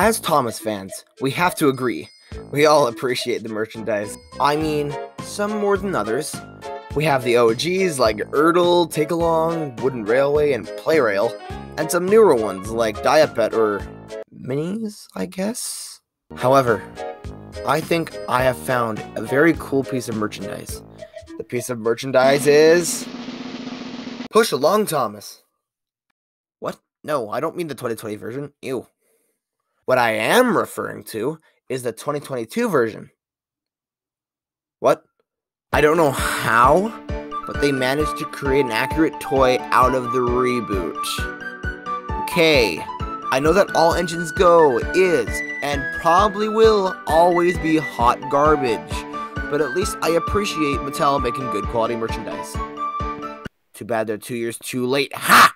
As Thomas fans, we have to agree. We all appreciate the merchandise. I mean, some more than others. We have the OGs like Ertl, Take Along, Wooden Railway, and Plarail, and some newer ones like Diapet or Minis, I guess. However, I think I have found a very cool piece of merchandise. The piece of merchandise is. Push along, Thomas. What? No, I don't mean the 2020 version. Ew. What I am referring to is the 2022 version. What? I don't know how, but they managed to create an accurate toy out of the reboot. Okay, I know that All Engines Go is, and probably will, always be hot garbage, but at least I appreciate Mattel making good quality merchandise. Too bad they're two years too late. Ha!